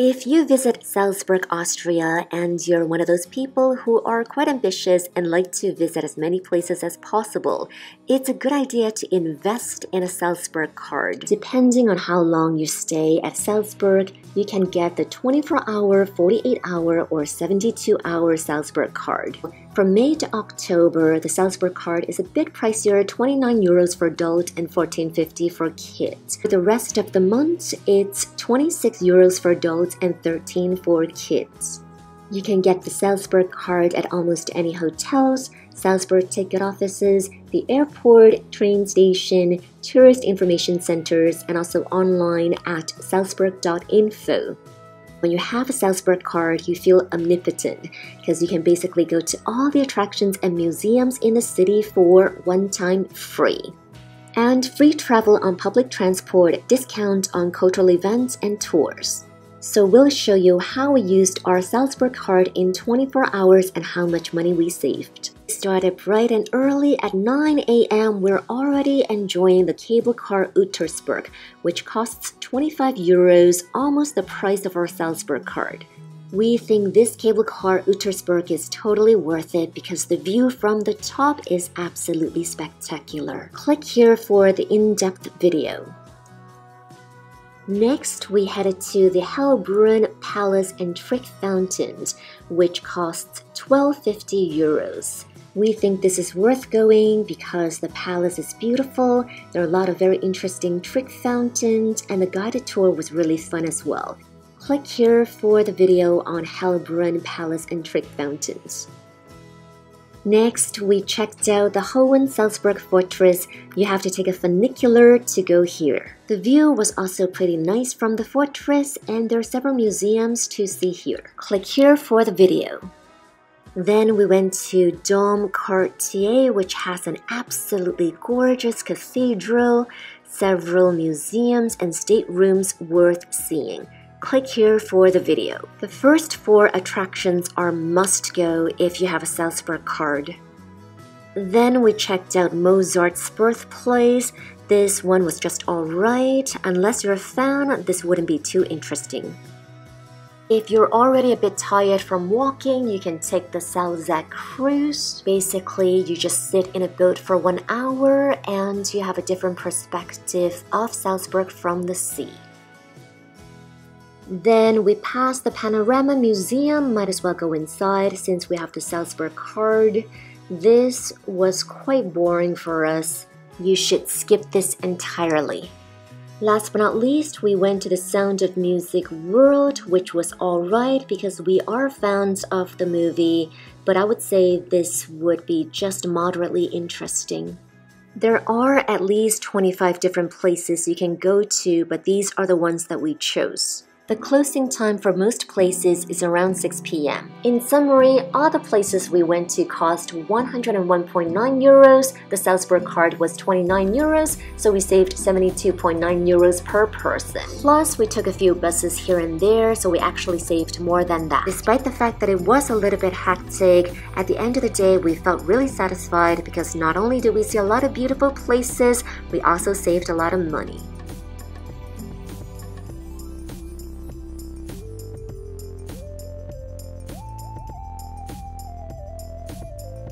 If you visit Salzburg, Austria, and you're one of those people who are quite ambitious and like to visit as many places as possible, it's a good idea to invest in a Salzburg card. Depending on how long you stay at Salzburg, you can get the 24 hour, 48 hour, or 72 hour Salzburg card. From May to October, the Salzburg card is a bit pricier, 29 euros for adult and 14.50 for kids. For the rest of the month, it's 26 euros for adults and 13 for kids. You can get the Salzburg card at almost any hotels, Salzburg ticket offices, the airport, train station, tourist information centers, and also online at salzburg.info. When you have a Salzburg card, you feel omnipotent because you can basically go to all the attractions and museums in the city for one time free. And free travel on public transport, discount on cultural events and tours. So we'll show you how we used our Salzburg card in 24 hours and how much money we saved. Started bright and early at 9 a.m. We're already enjoying the cable car Untersberg, which costs 25 euros, almost the price of our Salzburg card. We think this cable car Untersberg is totally worth it because the view from the top is absolutely spectacular. Click here for the in-depth video. Next, we headed to the Hellbrunn Palace and Trick Fountains, which costs 12.50 euros. We think this is worth going because the palace is beautiful, there are a lot of very interesting trick fountains, and the guided tour was really fun as well. Click here for the video on Hellbrunn Palace and Trick Fountains. Next, we checked out the Hohensalzburg Fortress. You have to take a funicular to go here. The view was also pretty nice from the fortress and there are several museums to see here. Click here for the video. Then we went to Dom Quartier, which has an absolutely gorgeous cathedral, several museums and staterooms worth seeing click here for the video. The first four attractions are must go if you have a Salzburg card. Then we checked out Mozart's birthplace. This one was just alright. Unless you're a fan, this wouldn't be too interesting. If you're already a bit tired from walking, you can take the Salzach cruise. Basically, you just sit in a boat for one hour and you have a different perspective of Salzburg from the sea. Then we passed the Panorama Museum, might as well go inside since we have the Salzburg card. This was quite boring for us. You should skip this entirely. Last but not least, we went to the Sound of Music World, which was alright because we are fans of the movie, but I would say this would be just moderately interesting. There are at least 25 different places you can go to, but these are the ones that we chose. The closing time for most places is around 6 p.m. In summary, all the places we went to cost 101.9 euros, the Salzburg card was 29 euros, so we saved 72.9 euros per person. Plus, we took a few buses here and there, so we actually saved more than that. Despite the fact that it was a little bit hectic, at the end of the day, we felt really satisfied because not only did we see a lot of beautiful places, we also saved a lot of money.